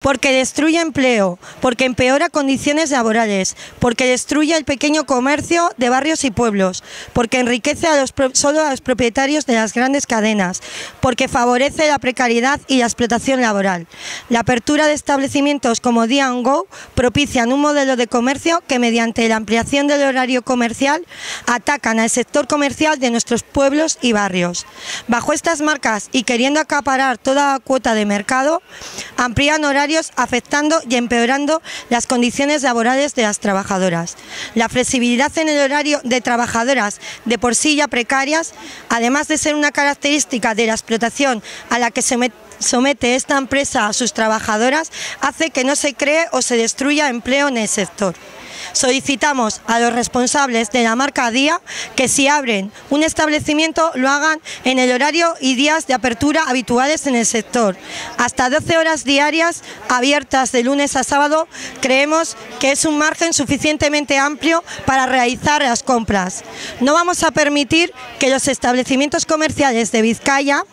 porque destruye empleo, porque empeora condiciones laborales, porque destruye el pequeño comercio de barrios y pueblos, porque enriquece solo a los propietarios de las grandes cadenas, porque favorece la precariedad y la explotación laboral. La apertura de establecimientos como Dia Go propician un modelo de comercio que mediante la ampliación del horario comercial atacan al sector comercial de nuestros pueblos y barrios. Bajo estas marcas y queriendo acaparar toda la cuota de mercado, amplían horarios afectando y empeorando las condiciones laborales de las trabajadoras. La flexibilidad en el horario de trabajadoras de por sí ya precarias, además de ser una característica de la explotación a la que se somete esta empresa a sus trabajadoras, hace que no se cree o se destruya empleo en el sector. Solicitamos a los responsables de la marca Día que si abren un establecimiento lo hagan en el horario y días de apertura habituales en el sector. Hasta 12 horas diarias abiertas de lunes a sábado creemos que es un margen suficientemente amplio para realizar las compras. No vamos a permitir que los establecimientos comerciales de Vizcaya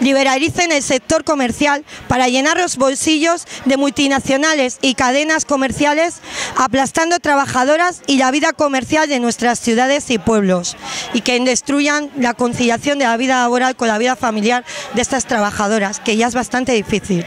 liberalicen el sector comercial para llenar los bolsillos de multinacionales y cadenas comerciales aplastando trabajadoras y la vida comercial de nuestras ciudades y pueblos y que destruyan la conciliación de la vida laboral con la vida familiar de estas trabajadoras, que ya es bastante difícil.